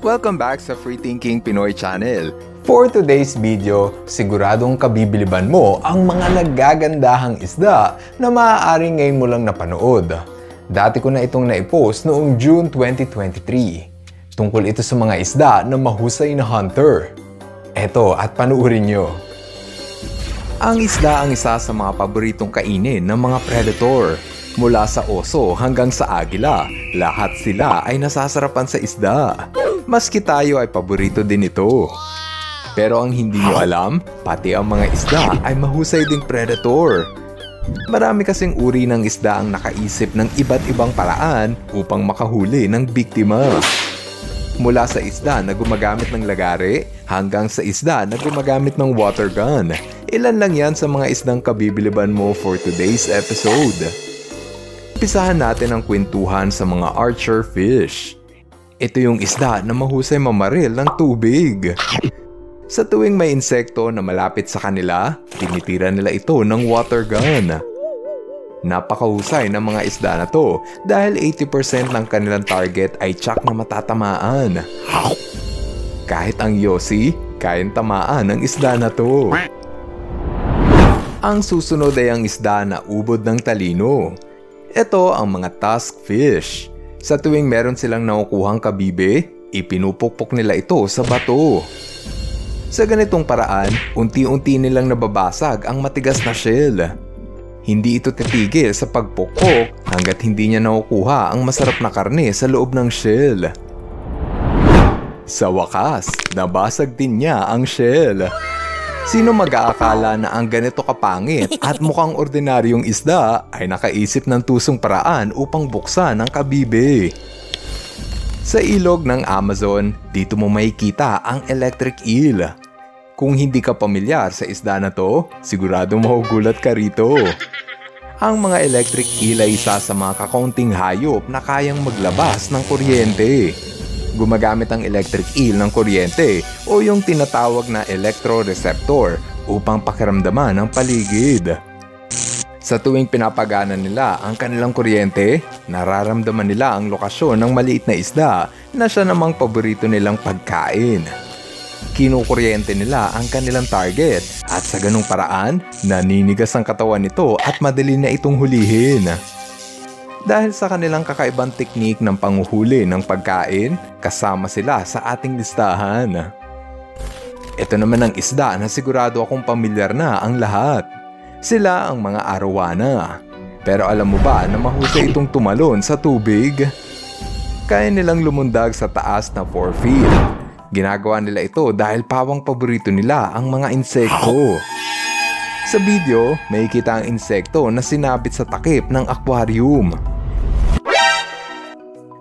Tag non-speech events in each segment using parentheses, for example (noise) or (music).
Welcome back sa Free Thinking Pinoy Channel. For today's video, siguradong kabibiliban mo ang mga nagagandahang isda na maaaring ngayon mo lang napanood. Dati ko na itong naipost noong June 2023. Tungkol ito sa mga isda na mahusay na hunter. Eto at panuurin nyo. Ang isda ang isa sa mga paboritong kainin ng mga predator. Mula sa oso hanggang sa agila, lahat sila ay nasasarapan sa isda. Maski tayo ay paborito din ito. Pero ang hindi nyo alam, pati ang mga isda ay mahusay ding predator. Marami kasing uri ng isda ang nakaisip ng iba't ibang paraan upang makahuli ng biktima. Mula sa isda na gumagamit ng lagari hanggang sa isda na gumagamit ng water gun. Ilan lang yan sa mga isdang kabibiliban mo for today's episode. Pisahan natin ang kwentuhan sa mga archer fish. Ito yung isda na mahusay mamaril ng tubig. Sa tuwing may insekto na malapit sa kanila, tinitira nila ito ng water gun. Napakahusay ng mga isda na to dahil 80% ng kanilang target ay tsak na matatamaan. Kahit ang yosi, kayang tamaan ng isda na to. Ang susunod ay ang isda na ubod ng talino. Ito ang mga tusk fish. Sa tuwing meron silang nakukuhang kabibe, ipinupukpok nila ito sa bato. Sa ganitong paraan, unti-unti nilang nababasag ang matigas na shell. Hindi ito titigil sa pagpukpok hanggat hindi niya nakukuha ang masarap na karne sa loob ng shell. Sa wakas, nabasag din niya ang shell. Sino mag-aakala na ang ganito kapangit at (laughs) mukhang ordinaryong isda ay nakaisip ng tusong paraan upang buksan ang kabibe? Sa ilog ng Amazon, dito mo makikita ang electric eel. Kung hindi ka pamilyar sa isda na to, sigurado mahugulat ka rito. Ang mga electric eel ay isa sa mga kakaunting hayop na kayang maglabas ng kuryente gumagamit ang electric eel ng kuryente o yung tinatawag na electroreceptor upang pakiramdaman ang paligid. Sa tuwing pinapagana nila ang kanilang kuryente, nararamdaman nila ang lokasyon ng maliit na isda na siya namang paborito nilang pagkain. Kinukuryente nila ang kanilang target at sa ganung paraan, naninigas ang katawan nito at madali na itong hulihin. Dahil sa kanilang kakaibang teknik ng panguhuli ng pagkain, kasama sila sa ating listahan. Ito naman ang isda na sigurado akong pamilyar na ang lahat. Sila ang mga arawana. Pero alam mo ba na mahusay itong tumalon sa tubig? Kaya nilang lumundag sa taas na 4 feet. Ginagawa nila ito dahil pawang paborito nila ang mga insekto. Sa video, may kita ang insekto na sinabit sa takip ng aquarium.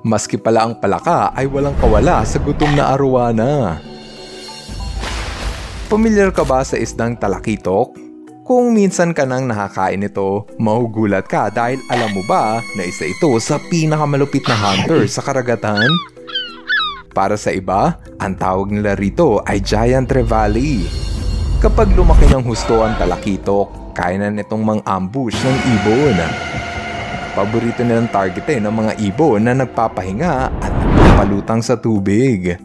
Maski pala ang palaka ay walang kawala sa gutom na arwana. Pamilyar ka ba sa isdang talakitok? Kung minsan ka nang nakakain ito, mahugulat ka dahil alam mo ba na isa ito sa pinakamalupit na hunter sa karagatan? Para sa iba, ang tawag nila rito ay giant trevally. Kapag lumaki ng husto ang talakitok, kaya na nitong mang-ambush ng ibon. Paborito nilang targetin ng mga ibon na nagpapahinga at nagpapalutang sa tubig.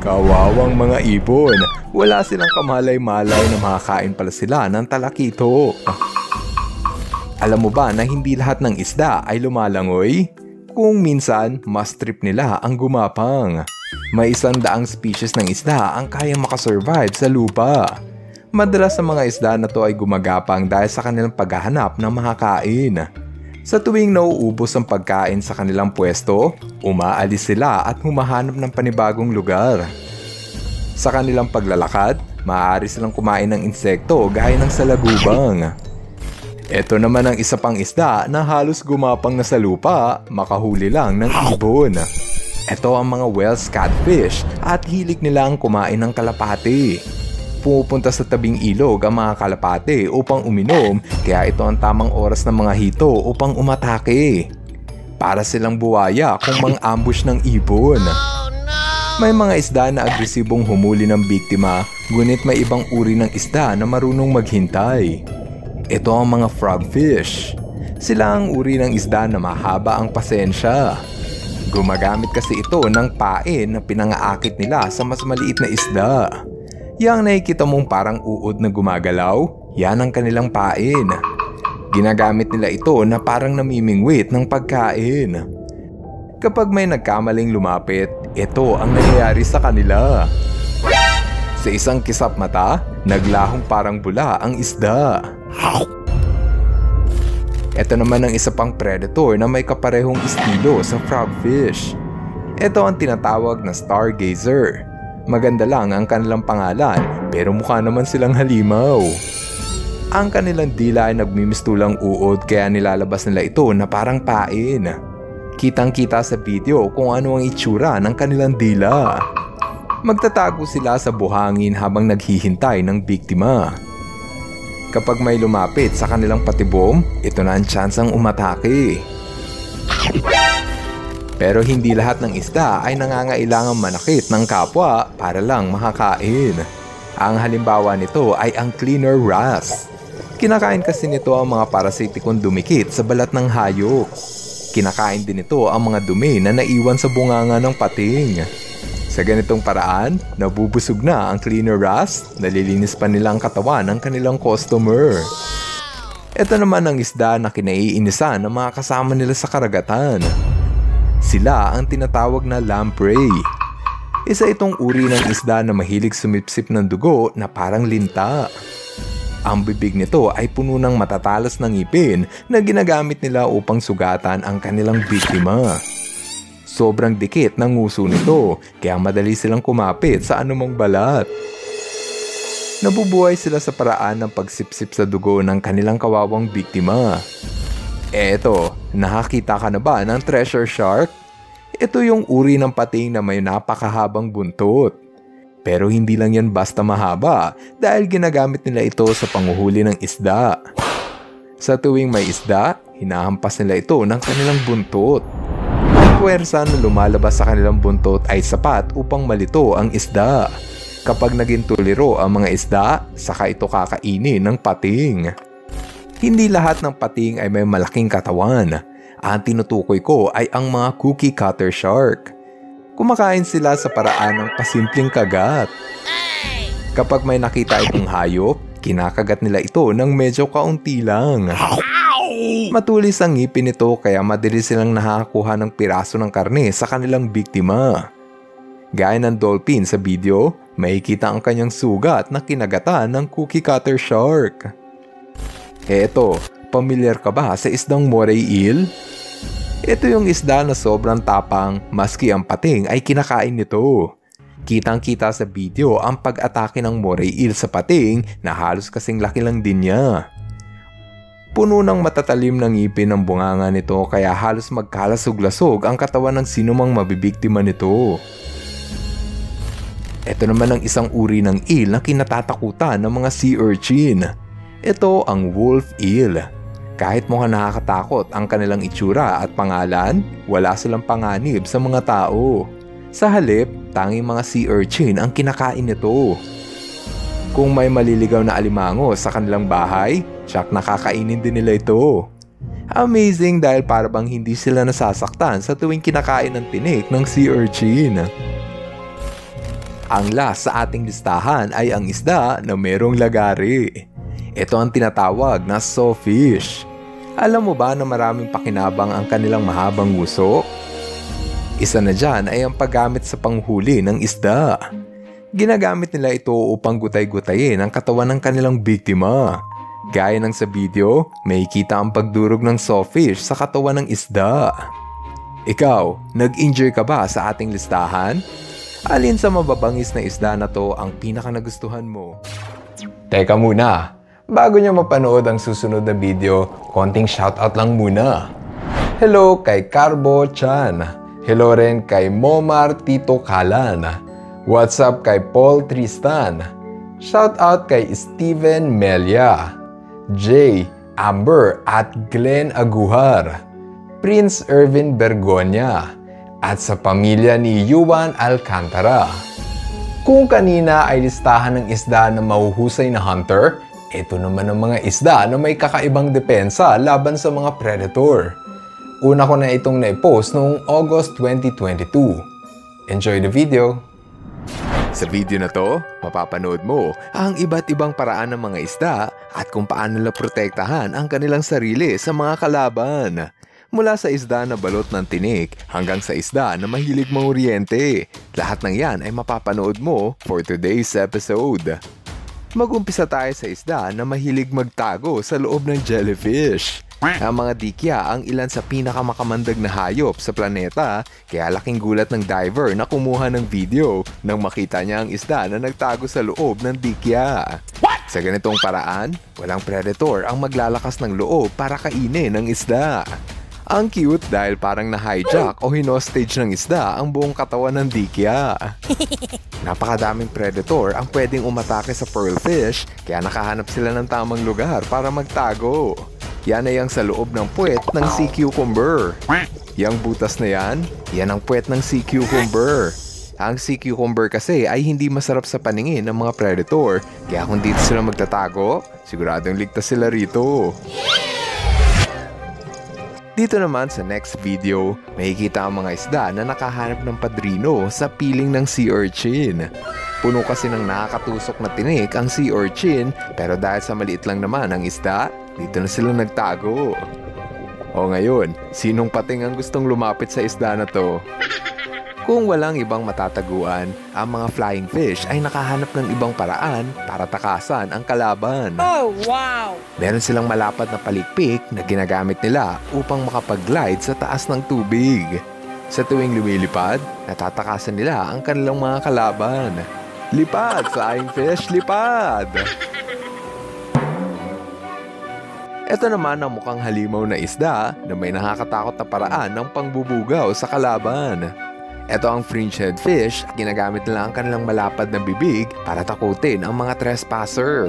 Kawawang mga ibon, wala silang kamalay-malay na makakain pala sila ng talakito. Alam mo ba na hindi lahat ng isda ay lumalangoy? Kung minsan, mas trip nila ang gumapang. May isang daang species ng isda ang kayang makasurvive sa lupa. Madalas sa mga isda na to ay gumagapang dahil sa kanilang paghahanap ng makakain. Sa tuwing nauubos ang pagkain sa kanilang pwesto, umaalis sila at humahanap ng panibagong lugar. Sa kanilang paglalakad, maaari silang kumain ng insekto gaya ng salagubang. Ito naman ang isa pang isda na halos gumapang na sa lupa, makahuli lang ng ibon. Ito ang mga Wells catfish at hilig nilang kumain ng kalapati pumupunta sa tabing ilog ang mga kalapate upang uminom kaya ito ang tamang oras ng mga hito upang umatake. Para silang buwaya kung mang-ambush ng ibon. May mga isda na agresibong humuli ng biktima, ngunit may ibang uri ng isda na marunong maghintay. Ito ang mga frogfish. Sila ang uri ng isda na mahaba ang pasensya. Gumagamit kasi ito ng pain na pinangaakit nila sa mas maliit na isda. Yang nakikita mong parang uod na gumagalaw, yan ang kanilang pain. Ginagamit nila ito na parang namimingwit ng pagkain. Kapag may nagkamaling lumapit, ito ang nangyayari sa kanila. Sa isang kisap mata, naglahong parang bula ang isda. Ito naman ang isa pang predator na may kaparehong estilo sa frogfish. Ito ang tinatawag na stargazer. Maganda lang ang kanilang pangalan pero mukha naman silang halimaw. Ang kanilang dila ay nagmimistulang uod kaya nilalabas nila ito na parang pain. Kitang kita sa video kung ano ang itsura ng kanilang dila. Magtatago sila sa buhangin habang naghihintay ng biktima. Kapag may lumapit sa kanilang patibom, ito na ang tsansang umatake. Pero hindi lahat ng isda ay nangangailangang manakit ng kapwa para lang makakain. Ang halimbawa nito ay ang cleaner wrasse. Kinakain kasi nito ang mga parasitikong dumikit sa balat ng hayop. Kinakain din ito ang mga dumi na naiwan sa bunganga ng pating. Sa ganitong paraan, nabubusog na ang cleaner rust, nalilinis pa nila ang katawan ng kanilang customer. Ito naman ang isda na kinaiinisan ng mga kasama nila sa karagatan. Sila ang tinatawag na lamprey. Isa itong uri ng isda na mahilig sumipsip ng dugo na parang linta. Ang bibig nito ay puno ng matatalas ng ngipin na ginagamit nila upang sugatan ang kanilang biktima. Sobrang dikit ng nguso nito kaya madali silang kumapit sa anumang balat. Nabubuhay sila sa paraan ng pagsipsip sa dugo ng kanilang kawawang biktima. Eto, nakakita ka na ba ng treasure shark? Ito yung uri ng pating na may napakahabang buntot. Pero hindi lang yan basta mahaba dahil ginagamit nila ito sa panguhuli ng isda. Sa tuwing may isda, hinahampas nila ito ng kanilang buntot puwersa na lumalabas sa kanilang buntot ay sapat upang malito ang isda. Kapag naging tuliro ang mga isda, saka ito kakainin ng pating. Hindi lahat ng pating ay may malaking katawan. Ang tinutukoy ko ay ang mga cookie cutter shark. Kumakain sila sa paraan ng pasimpleng kagat. Kapag may nakita itong hayop, kinakagat nila ito ng medyo kaunti lang. Matulis ang ngipin nito kaya madali silang nakakakuha ng piraso ng karne sa kanilang biktima. Gaya ng dolphin sa video, makikita ang kanyang sugat na kinagatan ng cookie cutter shark. Eto, pamilyar ka ba sa isdang moray eel? Ito yung isda na sobrang tapang maski ang pating ay kinakain nito. Kitang kita sa video ang pag-atake ng moray eel sa pating na halos kasing laki lang din niya. Puno ng matatalim ng ngipin ang bunganga nito kaya halos magkalasog-lasog ang katawan ng sinumang mabibiktima nito. Ito naman ang isang uri ng eel na kinatatakutan ng mga sea urchin. Ito ang wolf eel. Kahit mukhang nakakatakot ang kanilang itsura at pangalan, wala silang panganib sa mga tao. Sa halip, tanging mga sea urchin ang kinakain nito. Kung may maliligaw na alimango sa kanilang bahay, tsak nakakainin din nila ito. Amazing dahil para bang hindi sila nasasaktan sa tuwing kinakain ng tinik ng sea urchin. Ang last sa ating listahan ay ang isda na merong lagari. Ito ang tinatawag na sawfish. Alam mo ba na maraming pakinabang ang kanilang mahabang guso? Isa na dyan ay ang paggamit sa panghuli ng isda. Ginagamit nila ito upang gutay-gutayin ang katawan ng kanilang biktima. Gaya ng sa video, may kita ang pagdurog ng sawfish sa katawan ng isda. Ikaw, nag-enjoy ka ba sa ating listahan? Alin sa mababangis na isda na to ang pinaka nagustuhan mo? Teka muna, bago niyo mapanood ang susunod na video, konting shoutout lang muna. Hello kay Carbo Chan. Hello rin kay Momar Tito Kalan. What's up kay Paul Tristan? Shout out kay Steven Melia, Jay, Amber at Glenn Aguhar, Prince Irvin Bergonya, at sa pamilya ni Yuan Alcantara. Kung kanina ay listahan ng isda na mahuhusay na hunter, ito naman ang mga isda na may kakaibang depensa laban sa mga predator. Una ko na itong na-post noong August 2022. Enjoy the video! Sa video na to, mapapanood mo ang iba't ibang paraan ng mga isda at kung paano nila protektahan ang kanilang sarili sa mga kalaban. Mula sa isda na balot ng tinik hanggang sa isda na mahilig mangoriente. Lahat ng yan ay mapapanood mo for today's episode. Mag-umpisa tayo sa isda na mahilig magtago sa loob ng jellyfish. Ang mga dikya ang ilan sa pinakamakamandag na hayop sa planeta kaya laking gulat ng diver na kumuha ng video nang makita niya ang isda na nagtago sa loob ng dikya. Sa ganitong paraan, walang predator ang maglalakas ng loob para kainin ang isda. Ang cute dahil parang na-hijack o hinostage ng isda ang buong katawan ng dikya. (laughs) Napakadaming predator ang pwedeng umatake sa pearlfish kaya nakahanap sila ng tamang lugar para magtago. Yan ay ang sa loob ng puwet ng sea cucumber. Yang butas na yan, yan ang puwet ng sea cucumber. Ang sea cucumber kasi ay hindi masarap sa paningin ng mga predator, kaya kung dito sila magtatago, siguradong ligtas sila rito. Dito naman sa next video, makikita ang mga isda na nakahanap ng padrino sa piling ng sea urchin. Puno kasi ng nakakatusok na tinik ang sea urchin pero dahil sa maliit lang naman ang isda, dito na sila nagtago. O ngayon, sinong pating ang gustong lumapit sa isda na to? Kung walang ibang matataguan, ang mga flying fish ay nakahanap ng ibang paraan para takasan ang kalaban. Oh, wow! Meron silang malapad na palikpik na ginagamit nila upang makapag-glide sa taas ng tubig. Sa tuwing lumilipad, natatakasan nila ang kanilang mga kalaban. Lipad, flying fish, lipad! Ito naman ang mukhang halimaw na isda na may nakakatakot na paraan ng pangbubugaw sa kalaban. Ito ang fringe-head fish, ginagamit nila ang kanilang malapad na bibig para takutin ang mga trespasser.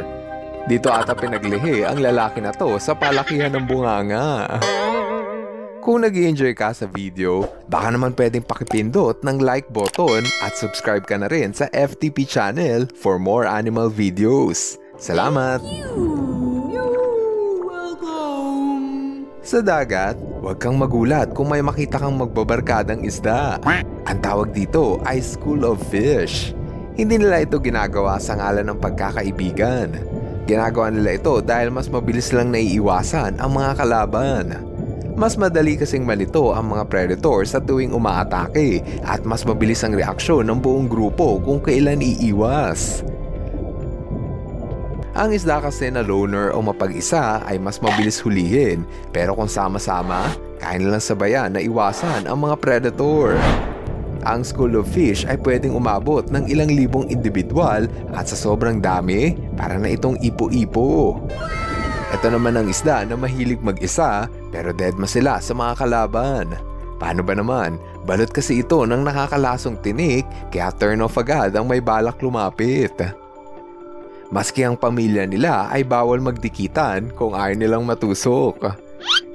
Dito ata pinaglihi ang lalaki na to sa palakihan ng bunganga. Kung nag enjoy ka sa video, baka naman pwedeng pakipindot ng like button at subscribe ka na rin sa FTP channel for more animal videos. Salamat! Sa dagat, huwag kang magulat kung may makita kang magbabarkadang isda. Ang tawag dito ay School of Fish. Hindi nila ito ginagawa sa ngalan ng pagkakaibigan. Ginagawa nila ito dahil mas mabilis lang naiiwasan ang mga kalaban. Mas madali kasing malito ang mga predator sa tuwing umaatake at mas mabilis ang reaksyon ng buong grupo kung kailan iiwas. Ang isda kasi na loner o mapag-isa ay mas mabilis hulihin pero kung sama-sama, kaya nilang sabayan na iwasan ang mga predator. Ang school of fish ay pwedeng umabot ng ilang libong individual at sa sobrang dami, para na itong ipo-ipo. Ito naman ang isda na mahilig mag-isa pero deadma sila sa mga kalaban. Paano ba naman? Balot kasi ito ng nakakalasong tinik kaya turn off agad ang may balak lumapit. Maski ang pamilya nila ay bawal magdikitan kung ayaw nilang matusok.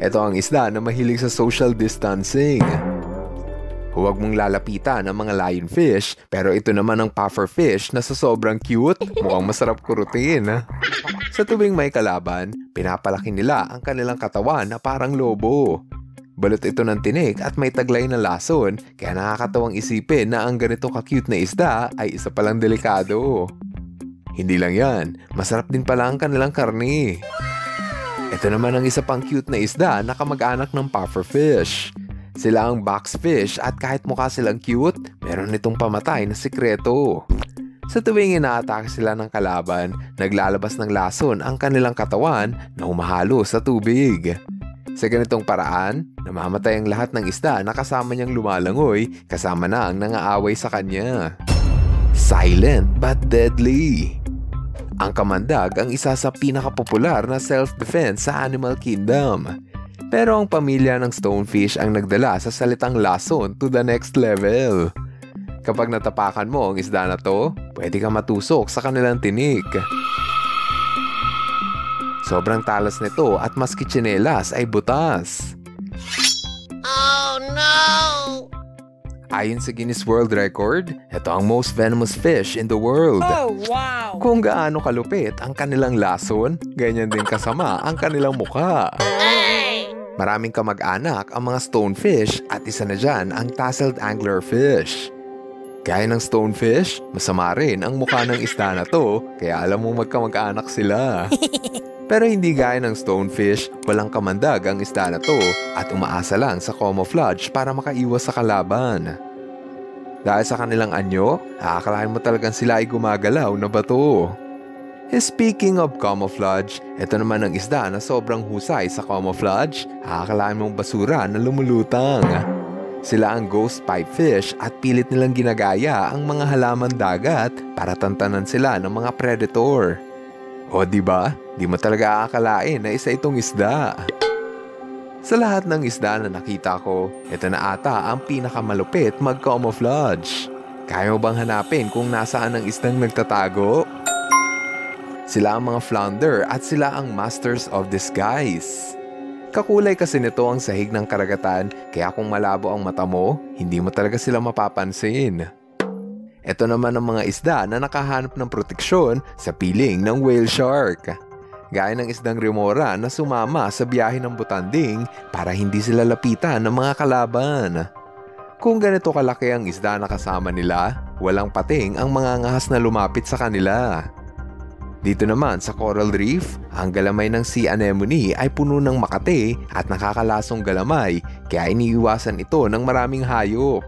Ito ang isda na mahilig sa social distancing. Huwag mong lalapitan ang mga lionfish pero ito naman ang pufferfish na sa sobrang cute mukhang masarap kurutin. Sa tuwing may kalaban, pinapalaki nila ang kanilang katawan na parang lobo. Balot ito ng tinik at may taglay na lason kaya nakakatawang isipin na ang ganito ka-cute na isda ay isa palang delikado. Hindi lang yan, masarap din pala ang kanilang karni. Ito naman ang isa pang cute na isda na kamag-anak ng pufferfish. Sila ang boxfish at kahit mukha silang cute, meron itong pamatay na sikreto. Sa tuwing inaatake sila ng kalaban, naglalabas ng lason ang kanilang katawan na humahalo sa tubig. Sa ganitong paraan, namamatay ang lahat ng isda na kasama niyang lumalangoy kasama na ang nangaaway sa kanya. Silent but deadly. Ang kamandag ang isa sa pinakapopular na self-defense sa Animal Kingdom. Pero ang pamilya ng stonefish ang nagdala sa salitang lason to the next level. Kapag natapakan mo ang isda na to, pwede ka matusok sa kanilang tinik. Sobrang talas nito at maski tsinelas ay butas. Oh no! Ayon sa Guinness World Record, ito ang most venomous fish in the world. Oh, wow! Kung gaano kalupit ang kanilang lason, ganyan din kasama ang kanilang mukha. Maraming kamag-anak ang mga stonefish at isa na dyan ang tasseled anglerfish. Gaya ng stonefish, masama rin ang mukha ng isda na to kaya alam mo magkamag-anak sila. (laughs) Pero hindi gaya ng stonefish, walang kamandag ang isda na to at umaasa lang sa camouflage para makaiwas sa kalaban. Dahil sa kanilang anyo, akalain mo talagang sila ay gumagalaw na bato. Eh, Speaking of camouflage, ito naman ang isda na sobrang husay sa camouflage, akalain mong basura na lumulutang. Sila ang ghost pipefish at pilit nilang ginagaya ang mga halaman dagat para tantanan sila ng mga predator. O di ba? Di mo talaga akalain na isa itong isda. Sa lahat ng isda na nakita ko, ito na ata ang pinakamalupit mag-camouflage. Kaya mo bang hanapin kung nasaan ang isdang nagtatago? Sila ang mga flounder at sila ang masters of disguise. Kakulay kasi nito ang sahig ng karagatan kaya kung malabo ang mata mo, hindi mo talaga sila mapapansin. Ito naman ang mga isda na nakahanap ng proteksyon sa piling ng whale shark. Gaya ng isdang remora na sumama sa biyahe ng butanding para hindi sila lapitan ng mga kalaban. Kung ganito kalaki ang isda na kasama nila, walang pating ang mga ngahas na lumapit sa kanila. Dito naman sa Coral Reef, ang galamay ng sea anemone ay puno ng makate at nakakalasong galamay kaya iniiwasan ito ng maraming hayop.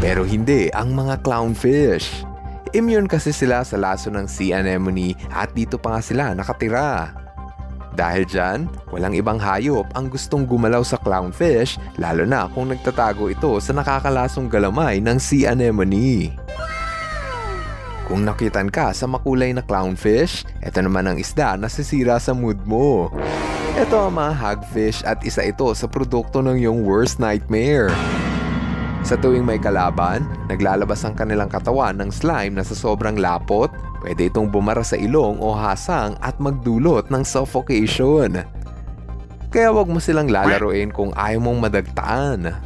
Pero hindi ang mga clownfish. Immune kasi sila sa laso ng sea anemone at dito pa nga sila nakatira. Dahil dyan, walang ibang hayop ang gustong gumalaw sa clownfish lalo na kung nagtatago ito sa nakakalasong galamay ng sea anemone. Kung nakitan ka sa makulay na clownfish, ito naman ang isda na sisira sa mood mo. Ito ang mga hagfish at isa ito sa produkto ng iyong worst nightmare. Sa tuwing may kalaban, naglalabas ang kanilang katawan ng slime na sa sobrang lapot, pwede itong bumara sa ilong o hasang at magdulot ng suffocation. Kaya wag mo silang lalaroin kung ayaw mong madagtaan.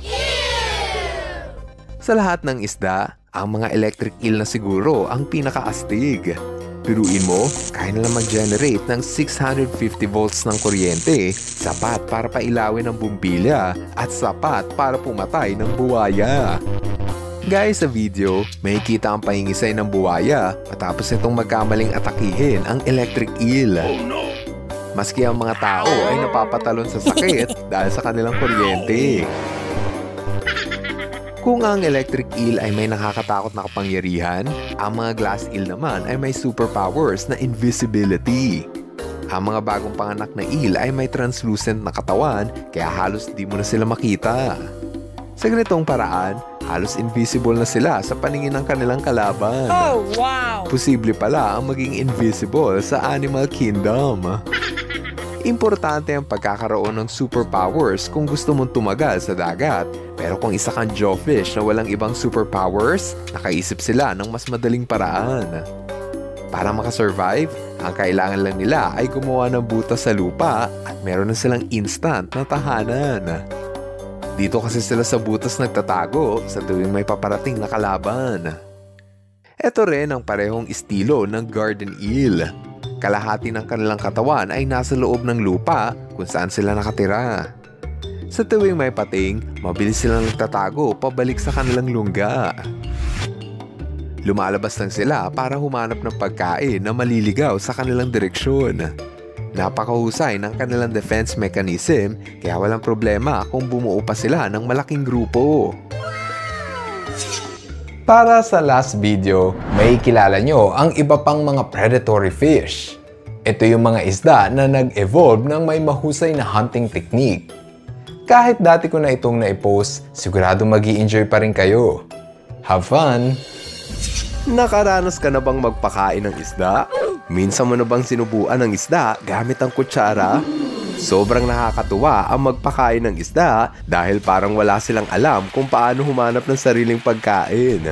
Sa lahat ng isda, ang mga electric eel na siguro ang pinakaastig. Piruin mo, kaya nila mag-generate ng 650 volts ng kuryente, sapat para pailawin ang bumbilya at sapat para pumatay ng buwaya. Guys, sa video, may kita ang pahingisay ng buwaya matapos itong magkamaling atakihin ang electric eel. Maski ang mga tao ay napapatalon sa sakit (laughs) dahil sa kanilang kuryente. Kung ang electric eel ay may nakakatakot na kapangyarihan, ang mga glass eel naman ay may superpowers na invisibility. Ang mga bagong panganak na eel ay may translucent na katawan kaya halos di mo na sila makita. Sa ganitong paraan, halos invisible na sila sa paningin ng kanilang kalaban. Oh, wow! Posible pala ang maging invisible sa Animal Kingdom. (laughs) Importante ang pagkakaroon ng superpowers kung gusto mong tumagal sa dagat. Pero kung isa kang jawfish na walang ibang superpowers, nakaisip sila ng mas madaling paraan. Para makasurvive, ang kailangan lang nila ay gumawa ng butas sa lupa at meron na silang instant na tahanan. Dito kasi sila sa butas nagtatago sa tuwing may paparating na kalaban. Ito rin ang parehong estilo ng garden eel. Kalahati ng kanilang katawan ay nasa loob ng lupa kung saan sila nakatira. Sa tuwing may pating, mabilis silang nagtatago pabalik sa kanilang lungga. Lumalabas lang sila para humanap ng pagkain na maliligaw sa kanilang direksyon. Napakahusay ng kanilang defense mechanism kaya walang problema kung bumuo pa sila ng malaking grupo. Para sa last video, may kilala nyo ang iba pang mga predatory fish. Ito yung mga isda na nag-evolve ng may mahusay na hunting technique. Kahit dati ko na itong na-post, sigurado mag enjoy pa rin kayo. Have fun! Nakaranas ka na bang magpakain ng isda? Minsan mo na bang sinubuan ng isda gamit ang kutsara? Sobrang nakakatuwa ang magpakain ng isda dahil parang wala silang alam kung paano humanap ng sariling pagkain.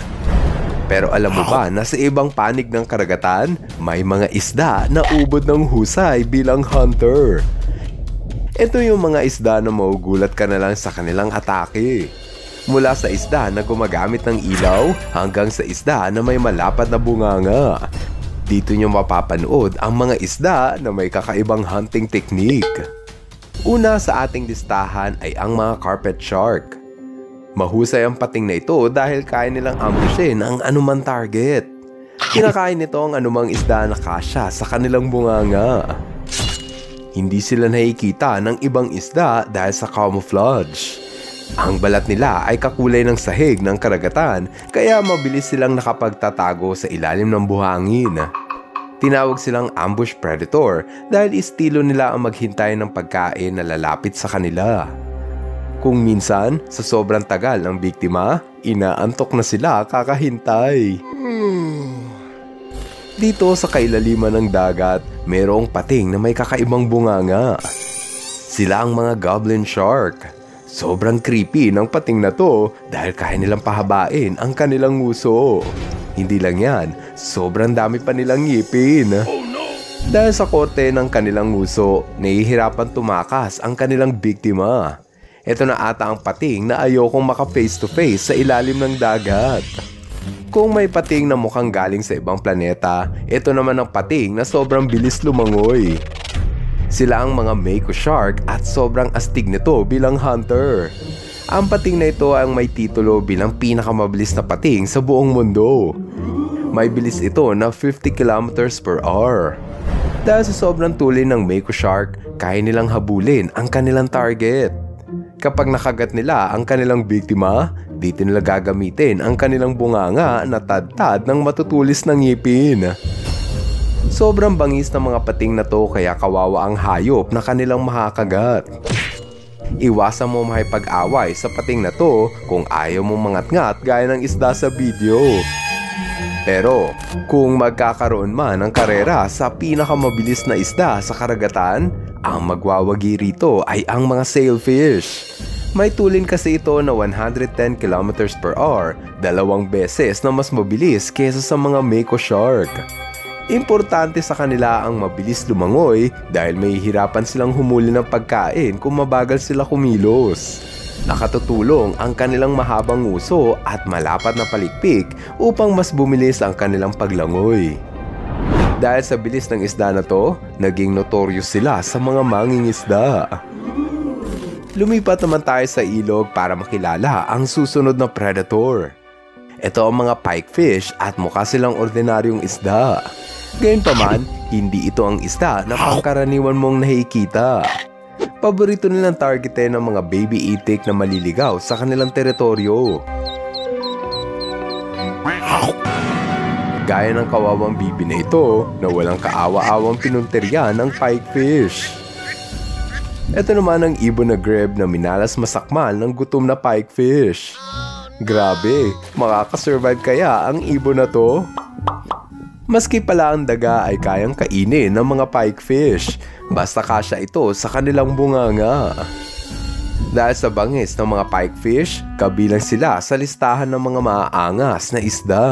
Pero alam mo ba na sa ibang panig ng karagatan, may mga isda na ubod ng husay bilang hunter. Ito yung mga isda na maugulat ka na lang sa kanilang atake. Mula sa isda na gumagamit ng ilaw hanggang sa isda na may malapad na bunganga. Dito nyo mapapanood ang mga isda na may kakaibang hunting technique. Una sa ating listahan ay ang mga carpet shark. Mahusay ang pating na ito dahil kaya nilang ambushin ang anumang target. Kinakain nito ang anumang isda na kasya sa kanilang bunganga. Hindi sila nakikita ng ibang isda dahil sa camouflage. Ang balat nila ay kakulay ng sahig ng karagatan kaya mabilis silang nakapagtatago sa ilalim ng buhangin. Tinawag silang ambush predator dahil estilo nila ang maghintay ng pagkain na lalapit sa kanila. Kung minsan, sa sobrang tagal ng biktima, inaantok na sila kakahintay. Dito sa kailaliman ng dagat, mayroong pating na may kakaibang bunganga. Sila ang mga goblin shark. Sobrang creepy ng pating na to dahil kaya nilang pahabain ang kanilang nguso. Hindi lang yan, sobrang dami pa nilang ngipin. Dahil sa korte ng kanilang nguso, nahihirapan tumakas ang kanilang biktima. Ito na ata ang pating na ayokong maka face to face sa ilalim ng dagat. Kung may pating na mukhang galing sa ibang planeta, ito naman ang pating na sobrang bilis lumangoy. Sila ang mga Mako Shark at sobrang astig nito bilang hunter. Ang pating na ito ang may titulo bilang pinakamabilis na pating sa buong mundo. May bilis ito na 50 kilometers per hour. Dahil sa sobrang tuloy ng Mako Shark, kaya nilang habulin ang kanilang target. Kapag nakagat nila ang kanilang biktima, dito nila gagamitin ang kanilang bunganga na tadtad ng matutulis ng ngipin. Sobrang bangis ng mga pating na to kaya kawawa ang hayop na kanilang makakagat. Iwasan mo makipag-away sa pating na to kung ayaw mo mangat-ngat gaya ng isda sa video. Pero kung magkakaroon man ng karera sa pinakamabilis na isda sa karagatan, ang magwawagi rito ay ang mga sailfish. May tulin kasi ito na 110 km per hour, dalawang beses na mas mabilis kesa sa mga mako shark. Importante sa kanila ang mabilis lumangoy dahil may hirapan silang humuli ng pagkain kung mabagal sila kumilos. Nakatutulong ang kanilang mahabang uso at malapat na palikpik upang mas bumilis ang kanilang paglangoy. Dahil sa bilis ng isda na to, naging notorious sila sa mga mangingisda. Lumipat naman tayo sa ilog para makilala ang susunod na predator. Ito ang mga pikefish at mukha silang ordinaryong isda. Gayunpaman, hindi ito ang isda na pangkaraniwan mong nakikita. Paborito nilang targetin ng mga baby itik na maliligaw sa kanilang teritoryo. Gaya ng kawawang bibi na ito na walang kaawa-awang pinunteriya ng pikefish. Ito naman ang ibon na greb na minalas masakmal ng gutom na pikefish. Grabe, makakasurvive kaya ang ibon na to? Maski pala ang daga ay kayang kainin ng mga pikefish, basta kasya ito sa kanilang bunganga. Dahil sa bangis ng mga pikefish, kabilang sila sa listahan ng mga maaangas na isda.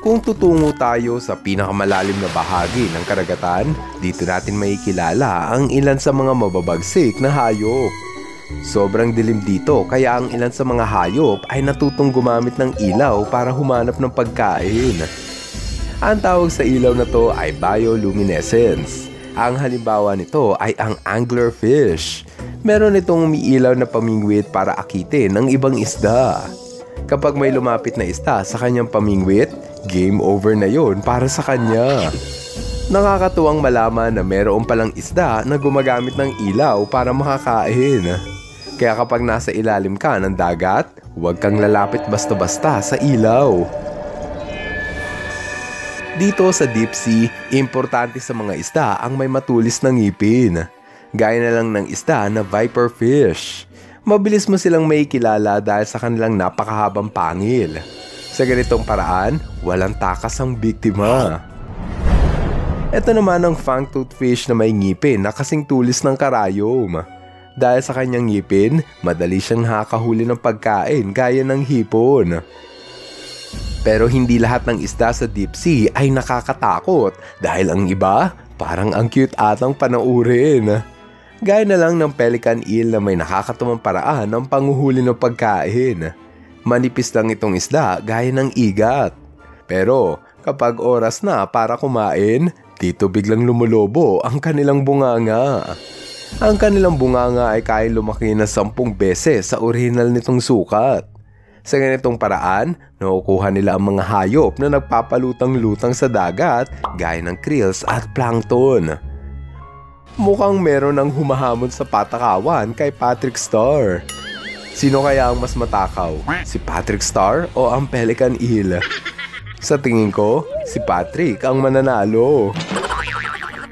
Kung tutungo tayo sa pinakamalalim na bahagi ng karagatan, dito natin makikilala ang ilan sa mga mababagsik na hayop. Sobrang dilim dito kaya ang ilan sa mga hayop ay natutong gumamit ng ilaw para humanap ng pagkain. Ang tawag sa ilaw na to ay bioluminescence. Ang halimbawa nito ay ang anglerfish. Meron itong umiilaw na pamingwit para akitin ng ibang isda. Kapag may lumapit na isda sa kanyang pamingwit, game over na yon para sa kanya. Nakakatuwang malaman na mayroon palang isda na gumagamit ng ilaw para makakain. Kaya kapag nasa ilalim ka ng dagat, huwag kang lalapit basta-basta sa ilaw. Dito sa deep sea, importante sa mga isda ang may matulis na ngipin. Gaya na lang ng isda na viper fish. Mabilis mo silang may kilala dahil sa kanilang napakahabang pangil. Sa ganitong paraan, walang takas ang biktima. Ito naman ang fangtooth fish na may ngipin na kasing tulis ng karayom. Dahil sa kanyang ngipin, madali siyang nakakahuli ng pagkain gaya ng hipon. Pero hindi lahat ng isda sa deep sea ay nakakatakot dahil ang iba parang ang cute atang panaurin. Gaya na lang ng pelican eel na may nakakatumang paraan ng panguhuli ng pagkain. Manipis lang itong isda gaya ng igat. Pero kapag oras na para kumain, dito biglang lumulobo ang kanilang bunganga. Ang kanilang bunganga ay kaya lumaki na 10 beses sa original nitong sukat. Sa ganitong paraan, nakukuha nila ang mga hayop na nagpapalutang-lutang sa dagat gaya ng krills at plankton. Mukhang meron ang humahamon sa patakawan kay Patrick Star. Sino kaya ang mas matakaw? Si Patrick Star o ang Pelican Eel? Sa tingin ko, si Patrick ang mananalo.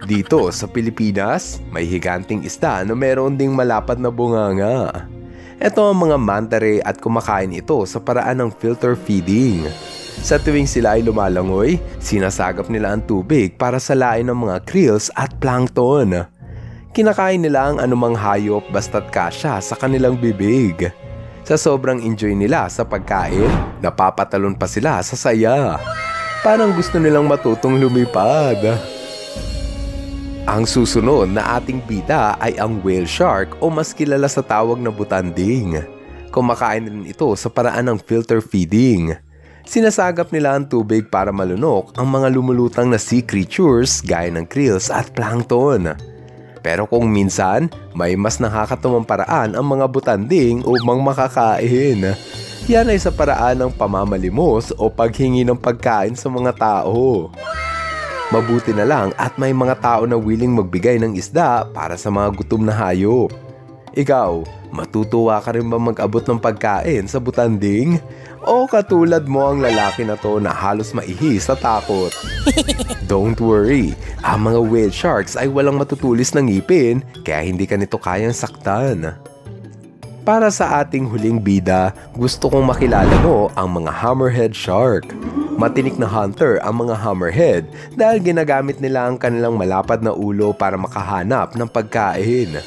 Dito sa Pilipinas, may higanting isda na meron ding malapad na bunganga. Ito ang mga manta ray at kumakain ito sa paraan ng filter feeding. Sa tuwing sila ay lumalangoy, sinasagap nila ang tubig para salain ng mga krills at plankton. Kinakain nila ang anumang hayop basta't kasya sa kanilang bibig. Sa sobrang enjoy nila sa pagkain, napapatalon pa sila sa saya. Parang gusto nilang matutong lumipad. Ang susunod na ating bida ay ang whale shark o mas kilala sa tawag na butanding. Kumakain rin ito sa paraan ng filter feeding. Sinasagap nila ang tubig para malunok ang mga lumulutang na sea creatures gaya ng krills at plankton. Pero kung minsan, may mas nakakatuwang paraan ang mga butanding upang makakain. Yan ay sa paraan ng pamamalimos o paghingi ng pagkain sa mga tao. Mabuti na lang at may mga tao na willing magbigay ng isda para sa mga gutom na hayop. Ikaw, matutuwa ka rin ba mag-abot ng pagkain sa butanding? O katulad mo ang lalaki na to na halos maihi sa takot? (laughs) Don't worry, ang mga whale sharks ay walang matutulis ng ngipin kaya hindi ka nito kayang saktan. Para sa ating huling bida, gusto kong makilala mo ang mga hammerhead shark. Matinik na hunter ang mga hammerhead dahil ginagamit nila ang kanilang malapad na ulo para makahanap ng pagkain.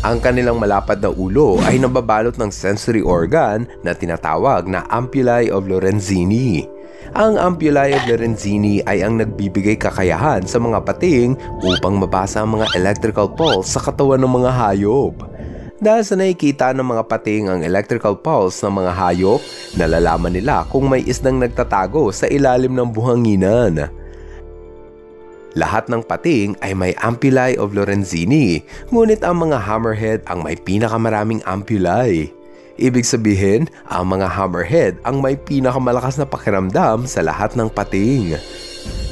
Ang kanilang malapad na ulo ay nababalot ng sensory organ na tinatawag na ampullae of Lorenzini. Ang ampullae of Lorenzini ay ang nagbibigay kakayahan sa mga pating upang mabasa ang mga electrical pulse sa katawan ng mga hayop. Dahil sa nakikita ng mga pating ang electrical pulse ng mga hayop, nalalaman nila kung may isdang nagtatago sa ilalim ng buhanginan. Lahat ng pating ay may ampullae of Lorenzini, ngunit ang mga hammerhead ang may pinakamaraming ampullae. Ibig sabihin, ang mga hammerhead ang may pinakamalakas na pakiramdam sa lahat ng pating.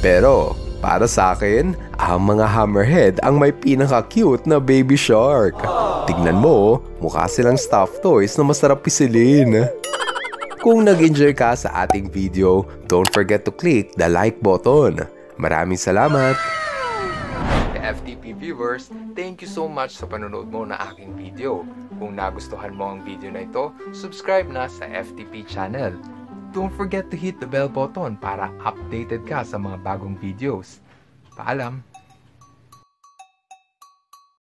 Pero, para sa akin, ang mga hammerhead ang may pinaka-cute na baby shark. Tignan mo, mukha silang stuffed toys na masarap pisilin. Kung nag-enjoy ka sa ating video, don't forget to click the like button. Maraming salamat! FTP viewers, thank you so much sa panonood mo na aking video. Kung nagustuhan mo ang video na ito, subscribe na sa FTP channel. Don't forget to hit the bell button para updated ka sa mga bagong videos. Paalam!